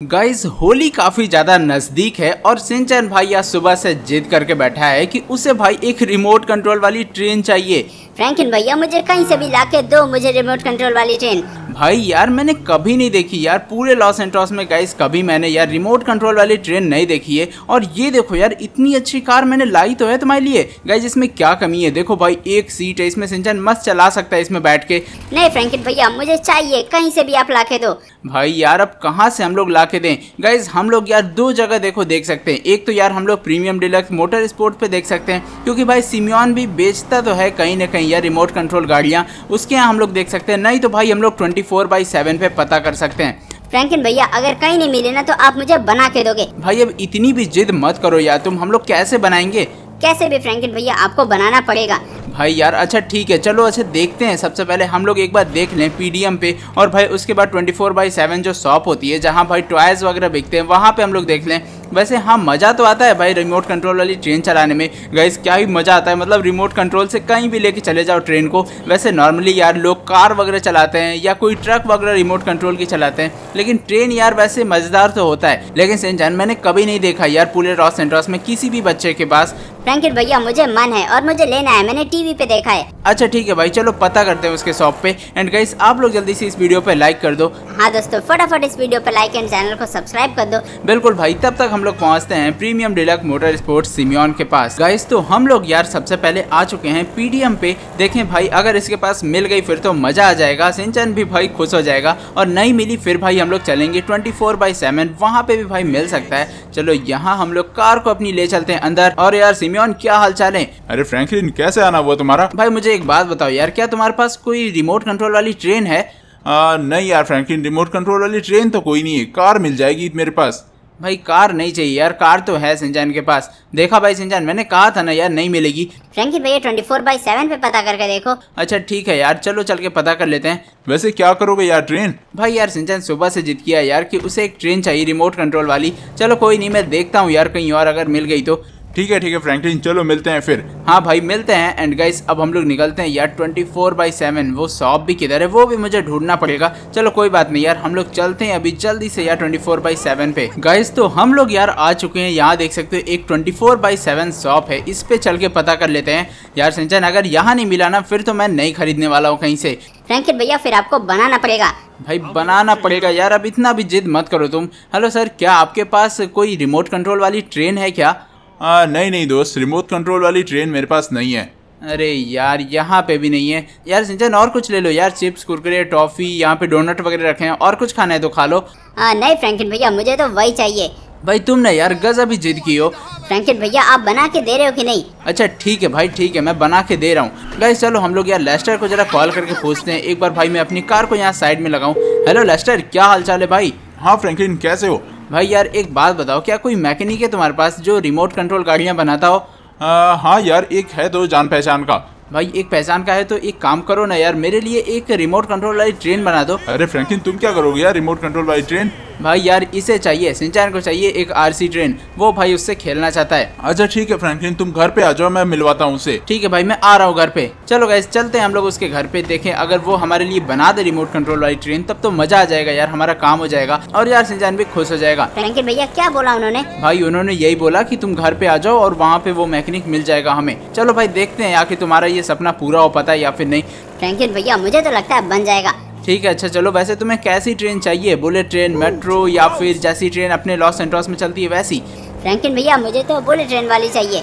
Guys, Holi काफ़ी ज़्यादा नज़दीक है और सिंचन भाई आज सुबह से जिद करके बैठा है कि उसे भाई एक रिमोट कंट्रोल वाली ट्रेन चाहिए। फ्रैंकिन भैया, मुझे कहीं से भी लाके दो, मुझे रिमोट कंट्रोल वाली ट्रेन भाई यार मैंने कभी नहीं देखी यार। पूरे लॉस एंटॉस में गाइस कभी मैंने यार रिमोट कंट्रोल वाली ट्रेन नहीं देखी है। और ये देखो यार इतनी अच्छी कार मैंने लाई तो है तुम्हारे लिए। गाइस इसमें क्या कमी है? देखो भाई एक सीट है इसमें सिंचन मस्त चला सकता है इसमें बैठ के। नहीं फ्रैंकिन भैया मुझे चाहिए कहीं से भी आप लाके दो। भाई यार अब कहाँ से हम लोग ला के दें? गाइज़ हम लोग यार दो जगह देखो देख सकते हैं। एक तो यार हम लोग प्रीमियम डिलक्स मोटर स्पोर्ट पे देख सकते हैं। क्योंकि भाई सिमियन भी बेचता तो है कहीं ना कहीं यार रिमोट कंट्रोल गाड़ियाँ। उसके यहाँ हम लोग देख सकते हैं। नहीं तो भाई हम लोग ट्वेंटी फोर बाई सेवन पे पता कर सकते हैं। फ्रैंकिन भैया अगर कहीं नहीं मिले ना तो आप मुझे बना के दोगे। भाई अब इतनी भी जिद मत करो यार तुम हम लोग कैसे बनाएँगे? कैसे भी फ्रैंकिन भैया, आपको बनाना पड़ेगा। भाई यार अच्छा ठीक है, चलो अच्छा देखते हैं। सबसे पहले हम लोग एक बार देख लें पीडीएम पे। और भाई, उसके बाद 24 फोर बाई सेवन जो शॉप होती है, जहाँ भाई टॉयज वगैरह बिकते हैं, वहाँ पे हम लोग देख लें। वैसे हाँ मज़ा तो आता है भाई रिमोट कंट्रोल वाली ट्रेन चलाने में। गैस क्या ही मज़ा आता है मतलब रिमोट कंट्रोल से कहीं भी लेके चले जाओ ट्रेन को। वैसे नॉर्मली यार लोग कार वगैरह चलाते हैं, या कोई ट्रक वगैरह रिमोट कंट्रोल की चलाते हैं। लेकिन ट्रेन यार वैसे मज़ेदार तो होता है। लेकिन सेंजान मैंने कभी नहीं देखा यार पूरे रॉस सेंट्रॉस में किसी भी बच्चे के पास। फ्रैंकिन भैया मुझे मन है और मुझे लेना है मैंने टीवी पे देखा है। अच्छा ठीक है भाई चलो पता करते हैं उसके शॉप पे। एंड गाइस आप लोग जल्दी से इस वीडियो पे लाइक कर दो। हाँ दोस्तों फटाफट इस वीडियो पे लाइक एंड चैनल को सब्सक्राइब कर दो। बिल्कुल भाई तब तक हम लोग पहुँचते हैं premium deluxe motor sports Simeon के पास। गाइस तो हम लोग यार सबसे पहले आ चुके हैं पीडीएम पे। देखें भाई अगर इसके पास मिल गई फिर तो मज़ा आ जाएगा सिंचन भी भाई खुश हो जाएगा। और नहीं मिली फिर भाई हम लोग चलेंगे ट्वेंटी फोर बाई सेवन वहाँ पे भी भाई मिल सकता है। चलो यहाँ हम लोग कार को अपनी ले चलते हैं अंदर। और यार सिमियन क्या हाल चाल है? अरे फ्रैंकलिन कैसे आना हुआ तुम्हारा? भाई मुझे एक बात बताओ यार क्या तुम्हारे पास कोई रिमोट कंट्रोल वाली ट्रेन है? आ, नहीं यार फ्रैंकलिन रिमोट कंट्रोल वाली ट्रेन तो कोई नहीं है। कार मिल जाएगी मेरे पास। भाई कार नहीं चाहिए यार कार तो है सिंजान के पास। देखा भाई सिंजान मैंने कहा था ना यार नहीं मिलेगी। फ्रैंकी भैया ट्वेंटी फोर बाई सेवन पे पता करके देखो। अच्छा ठीक है यार चलो चल के पता कर लेते हैं। वैसे क्या करोगे यार ट्रेन भाई यार सिंचन सुबह से जिद किया यार कि उसे एक ट्रेन चाहिए रिमोट कंट्रोल वाली। चलो कोई नहीं मैं देखता हूँ यार कहीं और अगर मिल गई तो। ठीक है ठीक है फ्रैंकलिन चलो मिलते हैं फिर। हाँ भाई मिलते हैं। एंड गाइस अब हम लोग निकलते हैं यार ट्वेंटी फोर बाई सेवन वो शॉप भी किधर है? वो भी मुझे ढूंढना पड़ेगा। चलो कोई बात नहीं यार हम लोग चलते हैं अभी जल्दी से यार ट्वेंटी फोर बाई सेवन पे। गाइस तो हम लोग यार आ चुके हैं। यहाँ देख सकते हो एक twenty four by seven shop है। इस पे चल के पता कर लेते हैं। यार सिंचन अगर यहाँ नहीं मिला ना फिर तो मैं नहीं खरीदने वाला हूँ कहीं से। फ्रैंकिन भैया फिर आपको बनाना पड़ेगा। भाई बनाना पड़ेगा यार। अब इतना भी जिद मत करो तुम। हेलो सर क्या आपके पास कोई रिमोट कंट्रोल वाली ट्रेन है क्या? आ, नहीं नहीं दोस्त रिमोट कंट्रोल वाली ट्रेन मेरे पास नहीं है। अरे यार यहाँ पे भी नहीं है। यार सिंचन और कुछ ले लो। यार चिप्स कुरकुरे टॉफी यहाँ पे डोनट वगैरह रखे हैं। और कुछ खाना है तो खा लो। आ, नहीं फ्रैंकिन भैया मुझे तो वही चाहिए। भाई तुमने यार गजब ही जिद की हो। फ्रैंकिन भैया आप बना के दे रहे हो कि नहीं? अच्छा ठीक है भाई ठीक है मैं बना के दे रहा हूँ। गाइस चलो हम लोग यार लेस्टर को जरा कॉल करके पूछते हैं। एक बार भाई मैं अपनी कार को यहाँ साइड में लगाऊँ। हेलो लेस्टर क्या हाल चाल है भाई? हाँ फ्रैंकलिन कैसे हो? भाई यार एक बात बताओ क्या कोई मैकेनिक है तुम्हारे पास जो रिमोट कंट्रोल गाड़ियाँ बनाता हो? आ, हाँ यार एक है तो जान पहचान का। भाई एक पहचान का है तो एक काम करो ना यार मेरे लिए एक रिमोट कंट्रोल वाली ट्रेन बना दो। अरे फ्रैंकलिन तुम क्या करोगे यार रिमोट कंट्रोल वाली ट्रेन भाई यार इसे चाहिए सिंचान को चाहिए एक आरसी ट्रेन वो भाई उससे खेलना चाहता है। अच्छा ठीक है फ्रैंकलिन तुम घर पे आ जाओ मैं मिलवाता हूँ उसे। ठीक है भाई मैं आ रहा हूँ घर पे। चलो गैस चलते हैं हम लोग उसके घर पे देखें अगर वो हमारे लिए बना दे रिमोट कंट्रोल वाली ट्रेन तब तो मज़ा आ जाएगा यार हमारा काम हो जाएगा। और यार सिंचान भी खुश हो जाएगा। फ्रैंकिन भैया क्या बोला उन्होंने? भाई उन्होंने यही बोला की तुम घर पे आ जाओ और वहाँ पे वो मैकेनिक मिल जाएगा हमें। चलो भाई देखते हैं आखिर तुम्हारा ये सपना पूरा हो पता है या फिर नहीं। फ्रैंकिन भैया मुझे तो लगता है बन जाएगा। ठीक है अच्छा चलो वैसे तुम्हें कैसी ट्रेन चाहिए? बुलेट ट्रेन मेट्रो या फिर जैसी ट्रेन अपने लॉस एंट्रॉस में चलती है वैसी? फ्रैंकिन भैया मुझे तो बुलेट ट्रेन वाली चाहिए।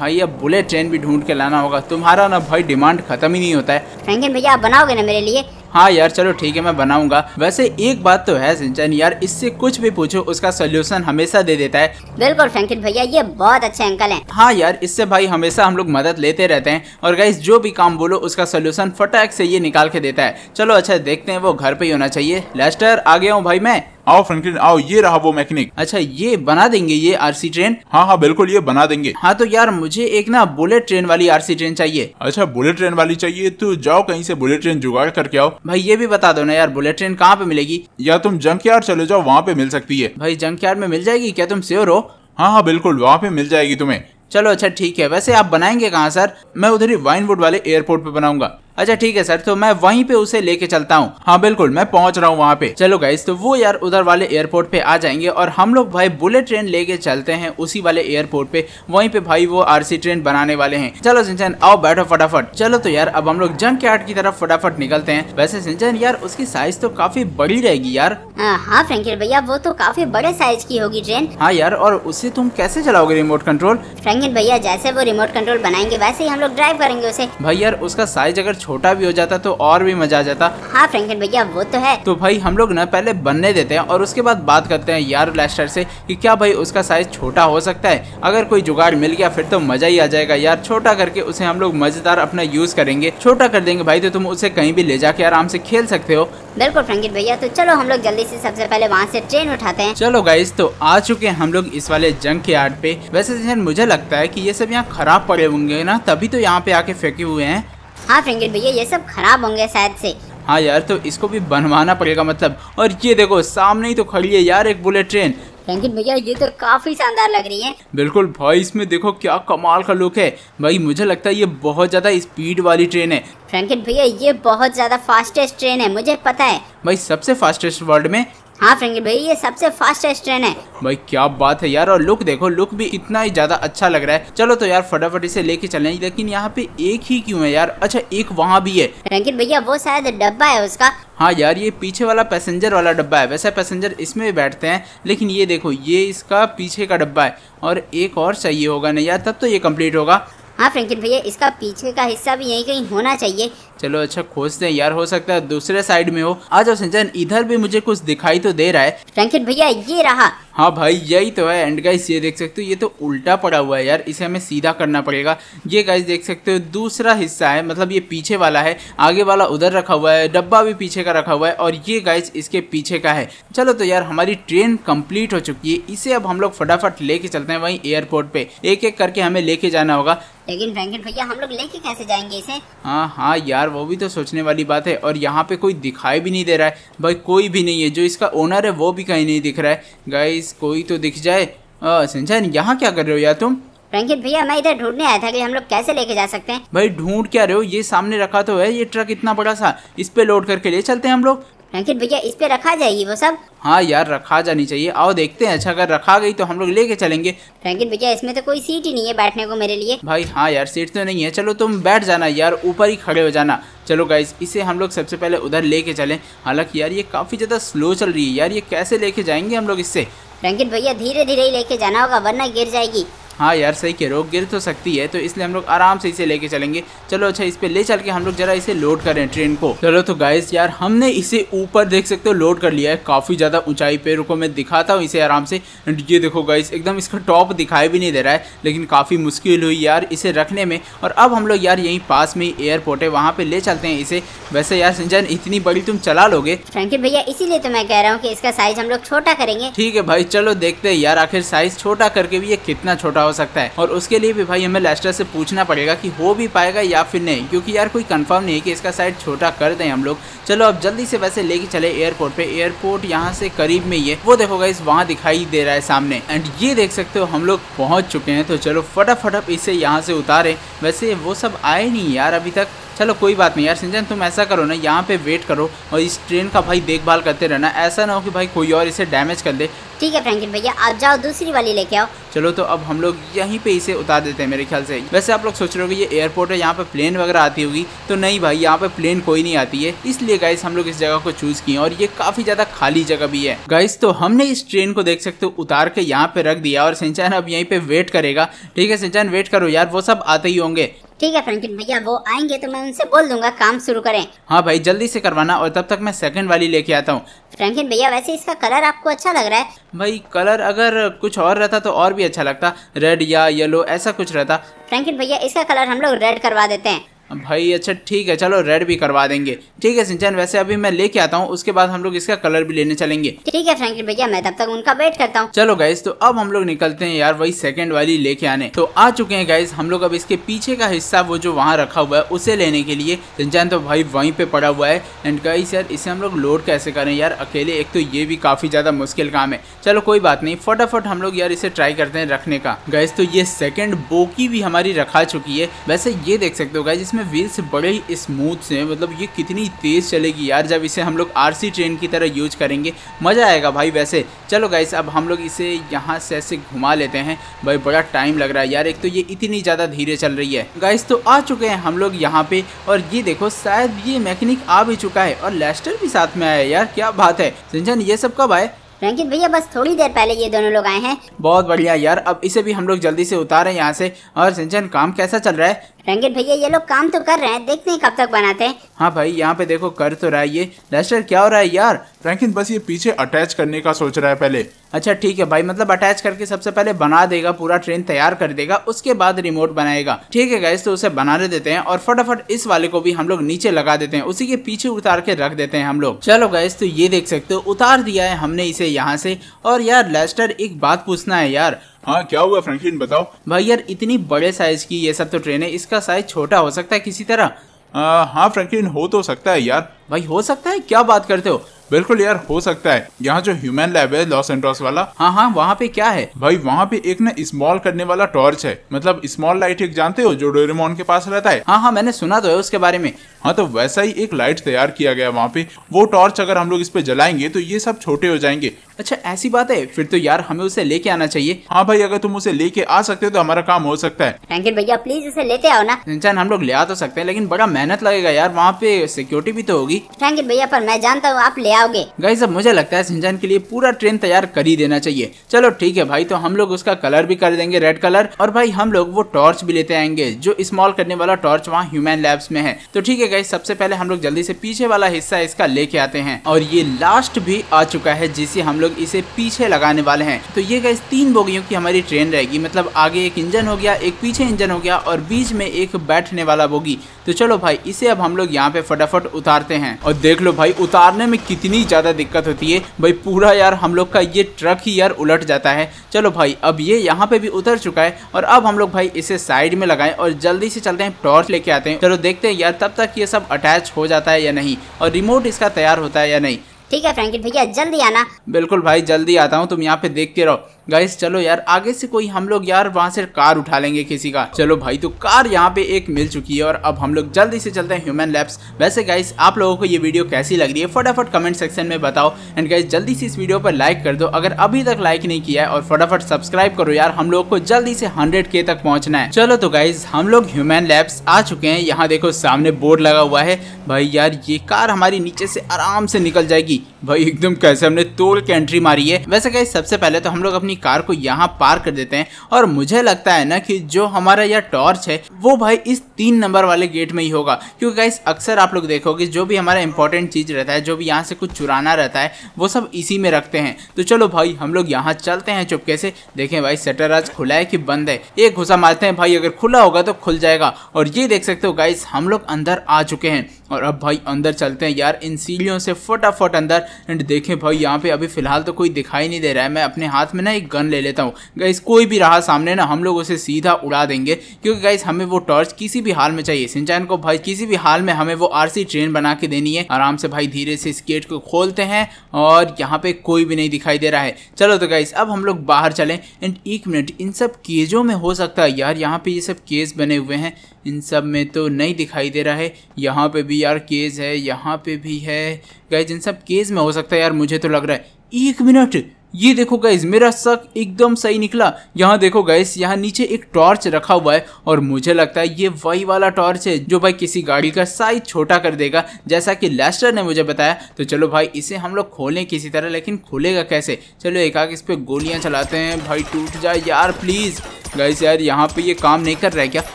भाई अब बुलेट ट्रेन भी ढूंढ के लाना होगा। तुम्हारा ना भाई डिमांड खत्म ही नहीं होता है। फ्रैंकिन भैया आप बनाओगे ना मेरे लिए? हाँ यार चलो ठीक है मैं बनाऊँगा। वैसे एक बात तो है सिंचन यार इससे कुछ भी पूछो उसका सोल्यूशन हमेशा दे देता है। बिल्कुल फ्रैंकिन भैया ये बहुत अच्छे अंकल हैं। हाँ यार इससे भाई हमेशा हम लोग मदद लेते रहते हैं और गाइस जो भी काम बोलो उसका सोल्यूशन फटाक से ये निकाल के देता है। चलो अच्छा देखते हैं वो घर पे ही होना चाहिए। लेस्टर आ गया हूँ भाई मैं? आओ फ्रैंकलिन आओ ये रहा वो मैकेनिक। अच्छा ये बना देंगे ये आरसी ट्रेन हाँ हाँ बिल्कुल ये बना देंगे। हाँ तो यार मुझे एक ना बुलेट ट्रेन वाली आरसी ट्रेन चाहिए। अच्छा बुलेट ट्रेन वाली चाहिए तो जाओ कहीं से बुलेट ट्रेन जुगाड़ करके आओ। भाई ये भी बता दो ना यार बुलेट ट्रेन कहाँ पे मिलेगी? या तुम जंक यार्ड चले जाओ वहाँ पे मिल सकती है। भाई जंक यार्ड में मिल जाएगी? क्या तुम श्योर हो? हाँ हाँ बिल्कुल वहाँ पे मिल जाएगी तुम्हें। चलो अच्छा ठीक है। वैसे आप बनाएँगे कहाँ सर? मैं उधर ही वाइनवुड वाले एयरपोर्ट पे बनाऊँगा। अच्छा ठीक है सर तो मैं वहीं पे उसे लेके चलता हूँ। हाँ बिल्कुल मैं पहुँच रहा हूँ वहाँ पे। चलो गाइस तो वो यार उधर वाले एयरपोर्ट पे आ जाएँगे और हम लोग भाई बुलेट ट्रेन लेके चलते हैं उसी वाले एयरपोर्ट पे। वहीं पे भाई वो आरसी ट्रेन बनाने वाले हैं। चलो सिंचन आओ बैठो फटाफट। चलो तो यार अब हम लोग जंक यार्ड की तरफ़ फटाफट निकलते हैं। वैसे सिंचन यार उसकी साइज़ तो काफ़ी बड़ी रहेगी यार। हाँ हाँ फ्रैंकलिन भैया वो तो काफ़ी बड़े साइज़ की होगी ट्रेन हाँ यार और उसे तुम कैसे चलाओगे रिमोट कंट्रोल फ्रैंकलिन भैया जैसे वो रिमोट कंट्रोल बनाएँगे वैसे ही हम लोग ड्राइव करेंगे उसे। भाई यार उसका साइज़ अगर छोटा भी हो जाता तो और भी मज़ा आ जाता। हाँ फ्रैंकलिन भैया वो तो है। तो भाई हम लोग ना पहले बनने देते हैं और उसके बाद बात करते हैं यार लेस्टर से कि क्या भाई उसका साइज़ छोटा हो सकता है। अगर कोई जुगाड़ मिल गया फिर तो मज़ा ही आ जाएगा यार। छोटा करके उसे हम लोग मज़ेदार अपना यूज़ करेंगे। छोटा कर देंगे भाई तो तुम उसे कहीं भी ले जाके आराम से खेल सकते हो। बिल्कुल फ्रैंकलिन भैया तो चलो हम लोग जल्दी से सबसे पहले वहाँ से ट्रेन उठाते हैं। चलो गाइस तो आ चुके हैं हम लोग इस वाले जंक यार्ड पे। वैसे मुझे लगता है कि ये सब यहाँ खराब पड़े होंगे ना तभी तो यहाँ पे आके फेंके हुए हैं। हाँ फ्रैंकलिन भैया ये सब खराब होंगे शायद से। हाँ यार तो इसको भी बनवाना पड़ेगा मतलब। और ये देखो सामने ही तो खड़ी है यार एक बुलेट ट्रेन फ्रैंकलिन भैया ये तो काफ़ी शानदार लग रही है। बिल्कुल भाई इसमें देखो क्या कमाल का लुक है। भाई मुझे लगता है ये बहुत ज़्यादा स्पीड वाली ट्रेन है। फ्रैंकलिन भैया ये बहुत ज़्यादा फास्टेस्ट ट्रेन है मुझे पता है। भाई सबसे फास्टेस्ट वर्ल्ड में हाँ फ्रैंकलिन भैया ये सबसे फास्टेस्ट ट्रेन है। भाई क्या बात है यार और लुक देखो लुक भी इतना ही ज़्यादा अच्छा लग रहा है। चलो तो यार फटाफट इसे लेके चलें लेकिन यहाँ पे एक ही क्यों है यार? अच्छा एक वहाँ भी है। फ्रैंकलिन भैया वो शायद डब्बा है उसका। हाँ यार ये पीछे वाला पैसेंजर वाला डब्बा है। वैसे पैसेंजर इसमें भी बैठते हैं लेकिन ये देखो ये इसका पीछे का डब्बा है। और एक और चाहिए होगा नहीं यार तब तो ये कंप्लीट होगा। हाँ फ्रैंकलिन भैया इसका पीछे का हिस्सा भी यहीं कहीं होना चाहिए। चलो अच्छा खोजते हैं। यार हो सकता है दूसरे साइड में हो। आ जाओ सिंचन इधर भी मुझे कुछ दिखाई तो दे रहा है। फ्रैंकलिन भैया ये रहा। हाँ भाई यही तो है। एंड गाइस ये देख सकते हो ये तो उल्टा पड़ा हुआ है यार। इसे हमें सीधा करना पड़ेगा। ये गाइस देख सकते हो दूसरा हिस्सा है। मतलब ये पीछे वाला है। आगे वाला उधर रखा हुआ है। डब्बा भी पीछे का रखा हुआ है। और ये गाइस इसके पीछे का है। चलो तो यार हमारी ट्रेन कंप्लीट हो चुकी है। इसे अब हम लोग फटाफट लेके चलते हैं वहीं एयरपोर्ट पे। एक एक करके हमें लेके जाना होगा। लेकिन भैया हम लोग लेके कैसे जाएँगे इसे? हाँ हाँ यार वो भी तो सोचने वाली बात है और यहाँ पे कोई दिखाई भी नहीं दे रहा है। भाई कोई भी नहीं है। जो इसका ओनर है वो भी कहीं नहीं दिख रहा है। गाइस कोई तो दिख जाए। सिंचन यहाँ क्या कर रहे हो यार तुम? रंकित भैया मैं इधर ढूँढने आया था कि हम लोग कैसे लेके जा सकते हैं। भाई ढूंढ क्या रहे हो? ये सामने रखा तो है ये ट्रक इतना बड़ा सा। इस पे लोड करके ले चलते हैं हम लोग। फ्रैंकलिन भैया इस पे रखा जाएगी वो सब? हाँ यार रखा जानी चाहिए। आओ देखते हैं अच्छा अगर रखा गई तो हम लोग लेके चलेंगे। फ्रैंकलिन भैया इसमें तो कोई सीट ही नहीं है बैठने को मेरे लिए। भाई हाँ यार सीट तो नहीं है। चलो तुम बैठ जाना यार ऊपर ही खड़े हो जाना। चलो गाइस इसे हम लोग सबसे पहले उधर लेके चलें। हालाँकि यार ये काफ़ी ज़्यादा स्लो चल रही है यार। ये कैसे लेके जाएँगे हम लोग इससे? फ्रैंकलिन भैया धीरे धीरे ही लेके जाना होगा वरना गिर जाएगी। हाँ यार सही कह रहे हो गिर तो सकती है तो इसलिए हम लोग आराम से इसे लेके चलेंगे। चलो अच्छा इस पे ले चल के हम लोग जरा इसे लोड करें ट्रेन को। चलो तो गाइस यार हमने इसे ऊपर देख सकते हो लोड कर लिया है काफ़ी ज़्यादा ऊंचाई पे। रुको मैं दिखाता हूँ इसे आराम से। ये देखो गाइस एकदम इसका टॉप दिखाई भी नहीं दे रहा है लेकिन काफ़ी मुश्किल हुई यार इसे रखने में। और अब हम लोग यार यहीं पास में एयरपोर्ट है वहाँ पे ले चलते हैं इसे। वैसे यार संजन इतनी बड़ी तुम चला लोगे। फ्रैंकलिन भैया इसीलिए तो मैं कह रहा हूँ कि इसका साइज़ हम लोग छोटा करेंगे। ठीक है भाई चलो देखते हैं यार आखिर साइज़ छोटा करके भी ये कितना छोटा हो सकता है। और उसके लिए भी भाई हमें लेस्टर से पूछना पड़ेगा कि हो भी पाएगा या फिर नहीं, क्योंकि यार कोई कंफर्म नहीं है कि इसका साइड छोटा कर दें हम लोग। चलो अब जल्दी से वैसे लेके चले एयरपोर्ट पे। एयरपोर्ट यहाँ से करीब में ये वो देखो गाइस वहाँ दिखाई दे रहा है सामने। एंड ये देख सकते हो, हम लोग पहुँच चुके हैं। तो चलो फटाफट इसे यहाँ से उतारे। वैसे वो सब आए नहीं यार अभी तक। चलो कोई बात नहीं यार सिंचन तुम ऐसा करो ना यहाँ पे वेट करो और इस ट्रेन का भाई देखभाल करते रहना। ऐसा ना हो कि भाई कोई और इसे डैमेज कर दे। ठीक है फ्रैंकलिन भैया आप जाओ दूसरी वाली लेके आओ। चलो तो अब हम लोग यहीं पे इसे उतार देते हैं मेरे ख्याल से। वैसे आप लोग सोच रहे हो ये एयरपोर्ट है यहाँ पे प्लेन वगैरह आती होगी। तो नहीं भाई यहाँ पे प्लेन कोई नहीं आती है। इसलिए गाइस हम लोग इस जगह को चूज़ किए और ये काफ़ी ज़्यादा खाली जगह भी है। गाइस तो हमने इस ट्रेन को देख सकते हो उतार के यहाँ पे रख दिया और सिंचन अब यहीं पे वेट करेगा। ठीक है सिंचन वेट करो यार वो सब आते ही होंगे। ठीक है फ्रैंकलिन भैया वो आएँगे तो मैं उनसे बोल दूँगा काम शुरू करें। हाँ भाई जल्दी से करवाना और तब तक मैं सेकंड वाली लेके आता हूँ। फ्रैंकलिन भैया वैसे इसका कलर आपको अच्छा लग रहा है? भाई कलर अगर कुछ और रहता तो और भी अच्छा लगता। रेड या येलो ऐसा कुछ रहता। फ्रैंकलिन भैया इसका कलर हम लोग रेड करवा देते हैं। भाई अच्छा ठीक है चलो रेड भी करवा देंगे। ठीक है सिंचन वैसे अभी मैं लेके आता हूँ उसके बाद हम लोग इसका कलर भी लेने चलेंगे। ठीक है फ्रैंकलिन भैया मैं तब तक उनका वेट करता हूँ। चलो गाइस तो अब हम लोग निकलते हैं यार वही सेकंड वाली लेके आने। तो आ चुके हैं गाइस हम लोग अब इसके पीछे का हिस्सा वो जो वहाँ रखा हुआ है उसे लेने के लिए। सिंचन तो भाई वहीं पे पड़ा हुआ है। एंड गाइस यार इसे हम लोग लोड कैसे करें? यार अकेले एक तो ये भी काफ़ी ज़्यादा मुश्किल काम है। चलो कोई बात नहीं फटाफट हम लोग यार इसे ट्राई करते हैं रखने का। गाइस तो ये सेकंड बोकी भी हमारी रखा चुकी है। वैसे ये देख सकते हो गाइस इसमें में व्हील्स बड़े ही स्मूथ से हैं मतलब ये कितनी तेज चलेगी यार जब इसे हम लोग आरसी ट्रेन की तरह यूज़ करेंगे मज़ा आएगा भाई वैसे। चलो गाइस अब हम लोग इसे यहाँ से ऐसे घुमा लेते हैं। भाई बड़ा टाइम लग रहा है यार एक तो ये इतनी ज़्यादा धीरे चल रही है। गाइस तो आ चुके हैं हम लोग यहाँ पे और ये देखो शायद ये मैकेनिक आ भी चुका है और लेस्टर भी साथ में आया यार क्या बात है। सिंचन ये सब कब आए? रंकित भैया बस थोड़ी देर पहले ये दोनों लोग आए हैं। बहुत बढ़िया यार अब इसे भी हम लोग जल्दी से उतारे यहाँ से। और सिंचन काम कैसा चल रहा है? रंकित भैया ये लोग काम तो कर रहे हैं देखते हैं कब तक बनाते हैं। हाँ भाई यहाँ पे देखो कर तो रहा है ये। लेस्टर क्या हो रहा है यार? फ्रैंकिन बस ये पीछे अटैच करने का सोच रहा है पहले। अच्छा ठीक है भाई मतलब अटैच करके सबसे पहले बना देगा पूरा ट्रेन तैयार कर देगा उसके बाद रिमोट बनाएगा। ठीक है गैस तो उसे बनाने देते हैं और फटाफट इस वाले को भी हम लोग नीचे लगा देते हैं उसी के पीछे उतार के रख देते हैं हम लोग। चलो गैस तो ये देख सकते हो उतार दिया है हमने इसे यहाँ से। और यार लेस्टर एक बात पूछना है यार हाँ क्या हुआ फ्रैंकलिन बताओ। भाई यार इतनी बड़े साइज़ की ये सब तो ट्रेन है इसका साइज़ छोटा हो सकता है किसी तरह। आ, हाँ फ्रैंकलिन हो तो सकता है यार। भाई हो सकता है? क्या बात करते हो? बिल्कुल यार हो सकता है। यहाँ जो ह्यूमन लैब है लॉस एंड्रॉस वाला हाँ हाँ वहाँ पे क्या है? भाई वहाँ पे एक ना स्मॉल करने वाला टॉर्च है। मतलब स्मॉल लाइट एक जानते हो जो डोरेमोन के पास रहता है? हाँ हाँ मैंने सुना तो है उसके बारे में। हाँ तो वैसा ही एक लाइट तैयार किया गया वहाँ पे। वो टॉर्च अगर हम लोग इस पे जलाएँगे तो ये सब छोटे हो जाएँगे। अच्छा ऐसी बात है? फिर तो यार हमें उसे लेके आना चाहिए। हाँ भाई अगर तुम उसे लेके आ सकते हो तो हमारा काम हो सकता है। रंकित भैया प्लीज़ इसे लेते आओ ना। सिंचन हम लोग ले आ तो सकते हैं लेकिन बड़ा मेहनत लगेगा यार वहाँ पे सिक्योरिटी भी तो होगी। भैया पर मैं जानता हूँ आप ले आओगे गाइस अब मुझे लगता है सिंचन के लिए पूरा ट्रेन तैयार कर ही देना चाहिए। चलो, ठीक है भाई तो हम लोग उसका कलर भी कर देंगे रेड कलर और भाई, हम लोग वो टॉर्च भी लेते आएँगे, जो स्मॉल करने वाला टॉर्च वहाँ ह्यूमन लैब्स में है। तो ठीक है गाइस सबसे पहले हम लोग जल्दी से पीछे वाला हिस्सा इसका लेके आते हैं। और ये लास्ट भी आ चुका है, जिसे हम लोग इसे पीछे लगाने वाले हैं। तो ये गाइस तीन बोगियों की हमारी ट्रेन रहेगी। मतलब आगे एक इंजन हो गया, एक पीछे इंजन हो गया, और बीच में एक बैठने वाला बोगी। तो चलो भाई, इसे अब हम लोग यहाँ पे फटाफट उतारते हैं। और देख लो भाई, उतारने में कितनी ज़्यादा दिक्कत होती है। भाई पूरा यार हम लोग का ये ट्रक ही यार उलट जाता है। चलो भाई अब ये यहाँ पे भी उतर चुका है और अब हम लोग भाई इसे साइड में लगाएँ और जल्दी से चलते हैं टॉर्च लेके आते हैं। चलो देखते हैं यार तब तक ये सब अटैच हो जाता है या नहीं और रिमोट इसका तैयार होता है या नहीं। ठीक है फ्रैंकित भैया जल्दी आना। बिल्कुल भाई जल्दी आता हूँ तुम यहाँ पे देखते रहो। गाइस चलो यार, आगे से कोई हम लोग यार वहाँ से कार उठा लेंगे किसी का। चलो भाई तो कार यहाँ पे एक मिल चुकी है और अब हम लोग जल्दी से चलते हैं ह्यूमन लैब्स वैसे गाइस आप लोगों को ये वीडियो कैसी लग रही है, फटाफट कमेंट सेक्शन में बताओ। एंड गाइस जल्दी से इस वीडियो पर लाइक कर दो। अगर अभी तक लाइक नहीं किया है और फटाफट सब्सक्राइब करो यार, हम लोग को जल्दी से हंड्रेड के तक पहुँचना है। चलो तो गाइज़ हम लोग ह्यूमन लैब्स आ चुके हैं। यहाँ देखो, सामने बोर्ड लगा हुआ है। भाई यार, ये कार हमारी नीचे से आराम से निकल जाएगी। भाई, एकदम कैसे हमने तोड़ के एंट्री मारी है। वैसे गाइज़ सबसे पहले तो हम लोग अपनी कार को यहाँ पार कर देते हैं। और मुझे लगता है ना कि जो हमारा यह टॉर्च है, वो भाई इस तीन नंबर वाले गेट में ही होगा। क्योंकि गाइस अक्सर आप लोग देखोगे, जो भी हमारा इंपॉर्टेंट चीज़ रहता है, जो भी यहाँ से कुछ चुराना रहता है, वो सब इसी में रखते हैं। तो चलो भाई, हम लोग यहाँ चलते हैं चुपके से। देखें भाई शटर आज खुला है कि बंद है? एक घुसा मारते हैं भाई, अगर खुला होगा तो खुल जाएगा। और ये देख सकते हो गाइस हम लोग अंदर आ चुके हैं। और अब भाई, अंदर चलते हैं यार, इन सीढ़ियों से फटाफट अंदर। एंड देखें भाई, यहाँ पे अभी फ़िलहाल तो कोई दिखाई नहीं दे रहा है। मैं अपने हाथ में ना एक गन ले लेता हूँ। गाइस कोई भी रहा सामने ना, हम लोग उसे सीधा उड़ा देंगे। क्योंकि गाइस हमें वो टॉर्च किसी भी हाल में चाहिए। सिंचान को भाई किसी भी हाल में हमें वो आरसी ट्रेन बना के देनी है। आराम से भाई धीरे से इस गेट को खोलते हैं और यहाँ पे कोई भी नहीं दिखाई दे रहा है। चलो तो गाइस अब हम लोग बाहर चलें। एंड एक मिनट इन सब केजों में हो सकता है यार, यहाँ पे ये सब केस बने हुए हैं। इन सब में तो नहीं दिखाई दे रहा है। यहाँ पे भी यार केस है, यहाँ पे भी है। गाइज़ इन सब केस में हो सकता है यार, मुझे तो लग रहा है। एक मिनट ये देखो गाइस मेरा शक एकदम सही निकला। यहाँ देखो गाइस यहाँ नीचे एक टॉर्च रखा हुआ है और मुझे लगता है ये वही वाला टॉर्च है जो भाई किसी गाड़ी का साइज़ छोटा कर देगा। जैसा कि लेस्टर ने मुझे बताया। तो चलो भाई, इसे हम लोग खोलें किसी तरह, लेकिन खोलेगा कैसे? चलो एक आग इस पर गोलियाँ चलाते हैं। भाई टूट जाए यार प्लीज़ गाइस यार, यहाँ पे ये काम नहीं कर रहा है क्या?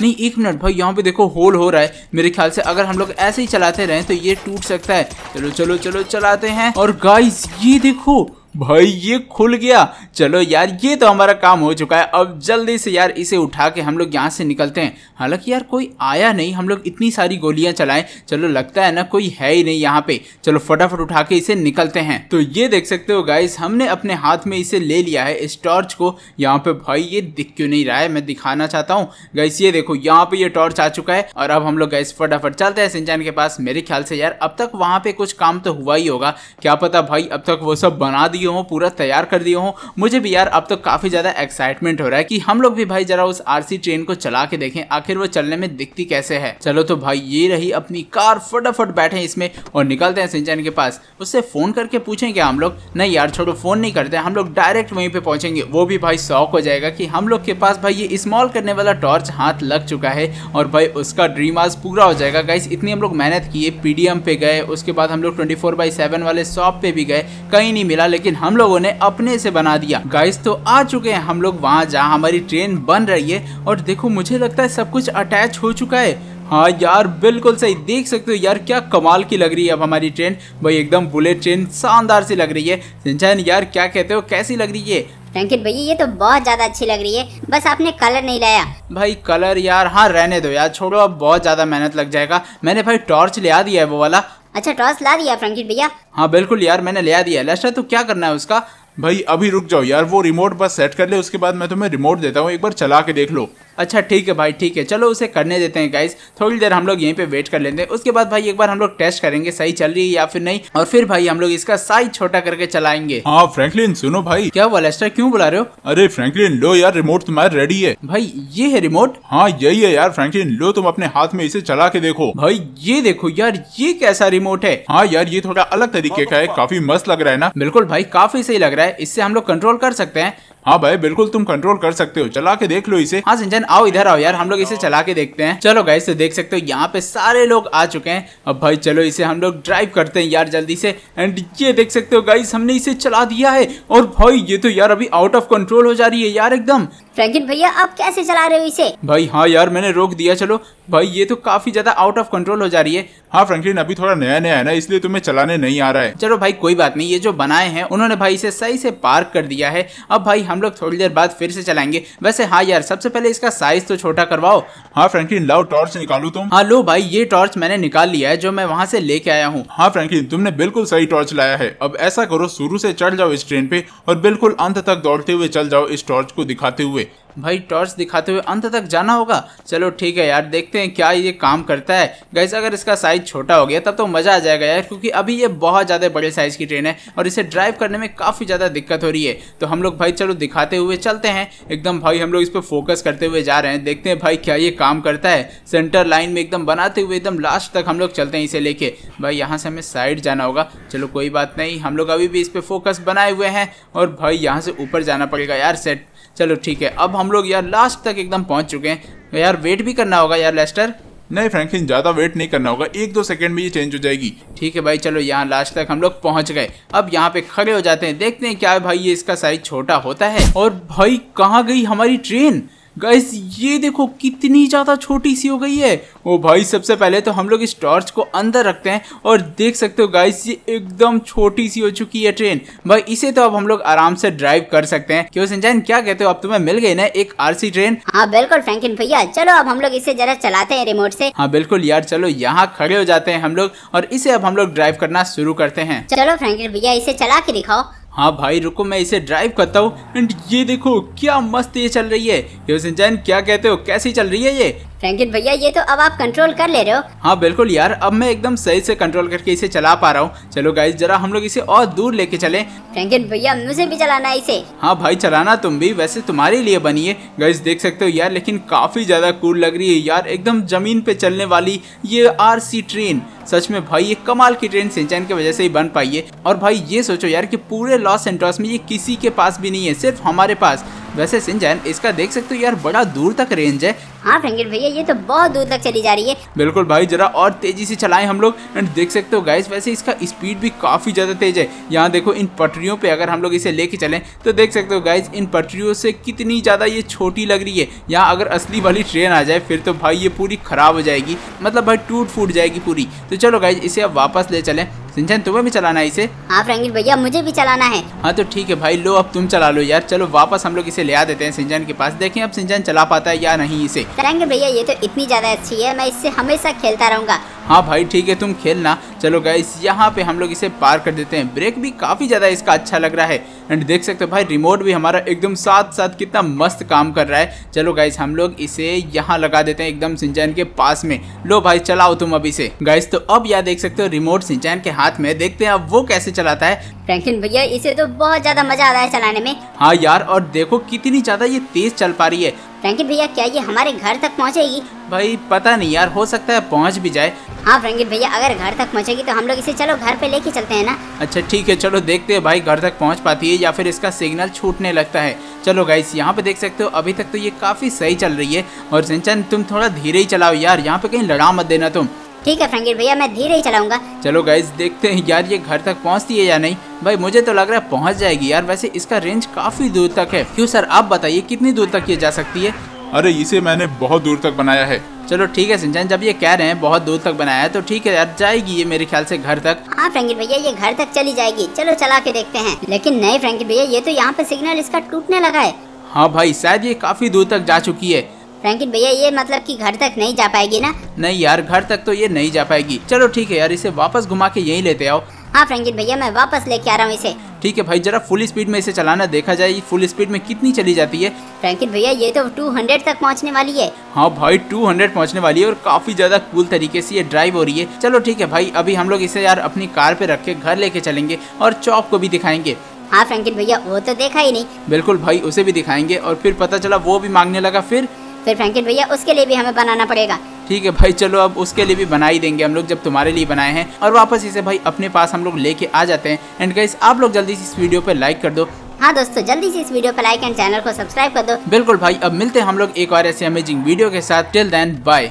नहीं, एक मिनट भाई, यहाँ पे देखो होल हो रहा है। मेरे ख्याल से अगर हम लोग ऐसे ही चलाते रहें तो ये टूट सकता है। चलो चलो चलो, चलाते हैं। और गाइस ये देखो भाई, ये खुल गया। चलो यार, ये तो हमारा काम हो चुका है। अब जल्दी से यार इसे उठा के हम लोग यहाँ से निकलते हैं। हालाँकि यार, कोई आया नहीं। हम लोग इतनी सारी गोलियाँ चलाएँ। चलो, लगता है ना कोई है ही नहीं यहाँ पे। चलो, फटाफट उठा के इसे निकलते हैं। तो ये देख सकते हो गाइस हमने अपने हाथ में इसे ले लिया है, इस टॉर्च को। यहाँ पे भाई, ये दिख क्यों नहीं रहा है? मैं दिखाना चाहता हूँ। गाइस ये देखो, यहाँ पे ये टॉर्च आ चुका है। और अब हम लोग गाइस फटाफट चलते हैं सिंचान के पास। मेरे ख्याल से यार, अब तक वहाँ पे कुछ काम तो हुआ ही होगा। क्या पता भाई, अब तक वो सब बना दिए दिए हों, पूरा तैयार कर दिए हों। मुझे भी यार अब तो काफ़ी ज़्यादा एक्साइटमेंट हो रहा है कि हम लोग भी भाई जरा उस आरसी ट्रेन को चला के देखें, आखिर वो चलने में दिखती कैसे है। चलो तो भाई ये रही अपनी कार, फटाफट बैठे इसमें और निकलते हैं सिंचन के पास। उससे फ़ोन करके पूछें क्या हम लोग? नहीं यार, छोड़ो फ़ोन नहीं करते, हम लोग डायरेक्ट वहीं पे पहुँचेंगे। वो भी भाई शौक हो जाएगा कि हम लोग के पास भाई ये स्मॉल करने वाला टॉर्च हाथ लग चुका है और भाई उसका ड्रीम आज पूरा हो जाएगा। गाइस इतनी हम लोग मेहनत किए पीडीएम पे गए, उसके बाद हम लोग ट्वेंटी फोर बाई सेवन वाले शॉप पे भी गए। कहीं नहीं मिला, लेकिन हम लोगों ने अपने से बना दिया। गाइस तो आ चुके हैं हम लोग वहाँ जहाँ हमारी ट्रेन बन रही है। और देखो मुझे लगता है सब कुछ अटैच हो चुका है। हाँ यार बिल्कुल सही। देख सकते हो यार क्या कमाल की लग रही है अब हमारी ट्रेन भाई एकदम बुलेट ट्रेन शानदार सी लग रही है। सिंचन यार क्या कहते हो? कैसी लग रही है? फ्रैंकिन भैया ये तो बहुत ज़्यादा अच्छी लग रही है। बस आपने कलर नहीं लाया। भाई कलर यार हाँ रहने दो यार छोड़ो अब बहुत ज़्यादा मेहनत लग जाएगा। मैंने भाई टॉर्च ले आ दिया है वो वाला। अच्छा टॉस ला दिया फ्रैंकिन भैया। हाँ बिल्कुल यार, मैंने लिया दिया। लेस्टर तो क्या करना है उसका? भाई अभी रुक जाओ यार वो रिमोट बस सेट कर ले उसके बाद मैं तुम्हें रिमोट देता हूँ एक बार चला के देख लो। अच्छा ठीक है भाई ठीक है चलो उसे करने देते हैं गाइस थोड़ी देर हम लोग यहीं पे वेट कर लेते हैं उसके बाद भाई एक बार हम लोग टेस्ट करेंगे सही चल रही है या फिर नहीं और फिर भाई हम लोग इसका साइज़ छोटा करके चलाएँगे। हाँ फ्रैंकलिन सुनो भाई। क्या हुआ लेस्टर क्यों बुला रहे हो? अरे फ्रैंकलिन लो यार रिमोट तुम्हारा रेडी है। भाई ये है रिमोट हाँ यही है यार फ्रैंकलिन लो तुम अपने हाथ में इसे चला के देखो। भाई ये देखो यार ये कैसा रिमोट है? हाँ यार ये थोड़ा अलग तरीके का है। काफ़ी मस्त लग रहा है ना। बिल्कुल भाई काफ़ी सही लग रहा है। इससे हम लोग कंट्रोल कर सकते हैं। हाँ भाई बिल्कुल तुम कंट्रोल कर सकते हो। चला के देख लो इसे। हाँ सिंचन आओ इधर आओ यार हम लोग इसे चला के देखते हैं। चलो गाइस तो देख सकते हो यहाँ पे सारे लोग आ चुके हैं। अब भाई चलो इसे हम लोग ड्राइव करते हैं यार जल्दी से। एंड ये देख सकते हो गाइस हमने इसे चला दिया है। और भाई ये तो यार अभी आउट ऑफ़ कंट्रोल हो जा रही है यार एकदम। फ्रैंकिन भैया आप कैसे चला रहे हो इसे? भाई हाँ यार मैंने रोक दिया चलो। भाई ये तो काफ़ी ज़्यादा आउट ऑफ़ कंट्रोल हो जा रही है। हाँ फ्रैंकलिन अभी थोड़ा नया नया है ना इसलिए तुम्हें चलाने नहीं आ रहा है। चलो भाई कोई बात नहीं ये जो बनाए हैं उन्होंने भाई इसे सही से पार्क कर दिया है। अब भाई हम लोग थोड़ी देर बाद फिर से चलाएँगे। वैसे हाँ यार सबसे पहले इसका साइज़ तो छोटा करवाओ। हाँ फ्रैंकलिन लाओ टॉर्च निकालो तुम। हाँ लो भाई ये टॉर्च मैंने निकाल लिया है जो मैं वहाँ से लेके आया हूँ। हाँ फ्रैंकलिन तुमने बिल्कुल सही टॉर्च लाया है। अब ऐसा करो शुरू से चढ़ जाओ इस ट्रेन पे और बिल्कुल अंत तक दौड़ते हुए चल जाओ इस टॉर्च को दिखाते हुए। भाई टॉर्च दिखाते हुए अंत तक जाना होगा। चलो ठीक है यार, देखते हैं क्या ये काम करता है। गैस अगर इसका साइज़ छोटा हो गया, तब तो मज़ा आ जाएगा यार, क्योंकि अभी ये बहुत ज़्यादा बड़े साइज़ की ट्रेन है और इसे ड्राइव करने में काफ़ी ज़्यादा दिक्कत हो रही है। तो हम लोग भाई, चलो दिखाते हुए चलते हैं। एकदम भाई, हम लोग इस पर फोकस करते हुए जा रहे हैं। देखते हैं भाई क्या ये काम करता है। सेंटर लाइन में एकदम बनाते हुए एकदम लास्ट तक हम लोग चलते हैं इसे लेके। भाई, यहाँ से हमें साइड जाना होगा। चलो कोई बात नहीं, हम लोग अभी भी इस पर फोकस बनाए हुए हैं और भाई, यहाँ से ऊपर जाना पड़ेगा यार सेट चलो ठीक है अब हम लोग यार लास्ट तक एकदम पहुँच चुके हैं। यार वेट भी करना होगा यार लेस्टर नहीं फ्रैंकलिन ज़्यादा वेट नहीं करना होगा। एक दो सेकंड में ये चेंज हो जाएगी। ठीक है भाई चलो यहाँ लास्ट तक हम लोग पहुँच गए। अब यहाँ पे खड़े हो जाते हैं देखते हैं क्या है भाई ये इसका साइज़ छोटा होता है? और भाई कहाँ गई हमारी ट्रेन गाइस ये देखो कितनी ज़्यादा छोटी सी हो गई है। ओ भाई सबसे पहले तो हम लोग इस टॉर्च को अंदर रखते हैं और देख सकते हो गाइस ये एकदम छोटी सी हो चुकी है ट्रेन भाई इसे तो अब हम लोग आराम से ड्राइव कर सकते हैं। क्यों संजय क्या कहते हो? अब तुम्हें मिल गई ना एक आरसी ट्रेन हाँ बिल्कुल फ्रैंकिन भैया। चलो अब हम लोग इसे जरा चलाते हैं रिमोट से। हाँ बिल्कुल यार चलो यहाँ खड़े हो जाते हैं हम लोग और इसे अब हम लोग ड्राइव करना शुरू करते हैं। चलो फ्रैंकिन भैया इसे चला के दिखाओ। हाँ भाई, रुको, मैं इसे ड्राइव करता हूँ। एंड ये देखो, क्या मस्त ये चल रही है। क्या कहते हो? कैसी चल रही है ये? फ्रैंकिन भैया ये तो अब आप कंट्रोल कर ले रहे हो। हाँ बिल्कुल यार अब मैं एकदम सही से कंट्रोल करके इसे चला पा रहा हूँ। चलो गाइस जरा हम लोग इसे और दूर लेके चले। फ्रैंकिन भैया मुझे भी चलाना है इसे। हाँ भाई चलाना तुम भी वैसे तुम्हारे लिए बनी है। गाइस देख सकते हो यार लेकिन काफ़ी ज़्यादा कूल लग रही है यार एकदम ज़मीन पे चलने वाली ये आरसी ट्रेन सच में भाई ये कमाल की ट्रेन सिंचन की वजह से ही बन पाई है। और भाई ये सोचो यार कि पूरे लॉस एंटॉस में ये किसी के पास भी नहीं है सिर्फ़ हमारे पास। वैसे सिंचन इसका देख सकते हो यार बड़ा दूर तक रेंज है। हाँ फ्रैंकिन भैया ये तो बहुत दूर तक चली जा रही है। बिल्कुल भाई जरा और तेज़ी से चलाएँ हम लोग एंड देख सकते हो गाइस वैसे इसका स्पीड भी काफ़ी ज़्यादा तेज है। यहाँ देखो इन पटरियों पे अगर हम लोग इसे लेके चलें तो देख सकते हो गाइस इन पटरियों से कितनी ज़्यादा ये छोटी लग रही है। यहाँ अगर असली वाली ट्रेन आ जाए फिर तो भाई ये पूरी खराब हो जाएगी। मतलब भाई टूट फूट जाएगी पूरी। तो चलो गाइज़ इसे अब वापस ले चलें। सिंचन तुम्हें भी चलाना है इसे? हाँ फ्रैंकिन भैया मुझे भी चलाना है। हाँ तो ठीक है भाई लो अब तुम चला लो यार। चलो वापस हम लोग इसे ले आ देते हैं सिंचन के पास। देखें अब सिंचन चला पाता है या नहीं इसे। फ्रैंकलिन भैया ये तो इतनी ज़्यादा अच्छी है मैं इससे हमेशा खेलता रहूँगा। हाँ भाई ठीक है तुम खेलना। चलो गाइस यहाँ पे हम लोग इसे पार कर देते हैं। ब्रेक भी काफ़ी ज़्यादा इसका अच्छा लग रहा है। एंड देख सकते हो भाई रिमोट भी हमारा एकदम साथ साथ कितना मस्त काम कर रहा है। चलो गाइस हम लोग इसे यहाँ लगा देते हैं एकदम सिंचैन के पास में। लो भाई चलाओ तुम अभी से। गाइस तो अब यहाँ देख सकते हो रिमोट सिंचैन के हाथ में। देखते हैं अब वो कैसे चलाता है। फ्रैंकलिन भैया इसे तो बहुत ज़्यादा मज़ा आ रहा है चलाने में। हाँ यार और देखो कितनी ज़्यादा ये तेज चल पा रही है। फ्रैंकलिन भैया क्या ये हमारे घर तक पहुँचेगी? भाई पता नहीं यार हो सकता है पहुँच भी जाए। हाँ फ्रेंकी भैया अगर घर तक पहुँचेगी तो हम लोग इसे चलो घर पे लेके चलते हैं ना? अच्छा ठीक है चलो देखते हैं भाई घर तक पहुँच पाती है या फिर इसका सिग्नल छूटने लगता है। चलो गाइस यहाँ पे देख सकते हो अभी तक तो ये काफ़ी सही चल रही है। और सिंचन तुम थोड़ा धीरे ही चलाओ यार यहाँ पे कहीं लड़ा मत देना तुम। ठीक है फ्रैंकलिन भैया मैं धीरे ही चलाऊँगा। चलो गाइस देखते हैं यार ये घर तक पहुँचती है या नहीं। भाई मुझे तो लग रहा है पहुँच जाएगी यार। वैसे इसका रेंज काफ़ी दूर तक है। क्यों सर आप बताइए कितनी दूर तक ये जा सकती है? अरे इसे मैंने बहुत दूर तक बनाया है। चलो ठीक है सिंचन जब ये कह रहे हैं बहुत दूर तक बनाया है तो ठीक है यार जाएगी ये मेरे ख्याल से घर तक। हाँ फ्रैंकलिन भैया ये घर तक चली जाएगी। चलो चला के देखते हैं। लेकिन नहीं फ्रैंकलिन भैया ये तो यहाँ पे सिग्नल इसका टूटने लगा है। हाँ भाई शायद ये काफ़ी दूर तक जा चुकी है। फ्रैंकलिन भैया ये मतलब कि घर तक नहीं जा पाएगी ना? नहीं यार घर तक तो ये नहीं जा पाएगी। चलो ठीक है यार इसे वापस घुमा के यहीं लेते आओ। हाँ फ्रैंकलिन भैया मैं वापस लेके आ रहा हूँ इसे। ठीक है भाई जरा फुल स्पीड में इसे चलाना देखा जाए फुल स्पीड में कितनी चली जाती है। फ्रैंकलिन भैया ये तो 200 तक पहुँचने वाली है। हाँ भाई 200 पहुँचने वाली है और काफ़ी ज़्यादा कूल तरीके से ये ड्राइव हो रही है। चलो ठीक है भाई अभी हम लोग इसे यार अपनी कार पे रख के घर लेके चलेंगे और चौप को भी दिखाएँगे। हाँ फ्रैंकलिन भैया वो तो देखा ही नहीं। बिल्कुल भाई उसे भी दिखाएँगे और फिर पता चला वो भी मांगने लगा फिर। फिर फ्रैंकलिन भैया उसके लिए भी हमें बनाना पड़ेगा। ठीक है भाई चलो अब उसके लिए भी बना ही देंगे हम लोग जब तुम्हारे लिए बनाए हैं। और वापस इसे भाई अपने पास हम लोग लेके आ जाते हैं। एंड गाइस आप लोग जल्दी से इस वीडियो पे लाइक कर दो। हाँ दोस्तों जल्दी से इस वीडियो पर लाइक एंड चैनल को सब्सक्राइब कर दो। बिल्कुल भाई अब मिलते हैं हम लोग एक और ऐसे अमेजिंग वीडियो के साथ। Till then bye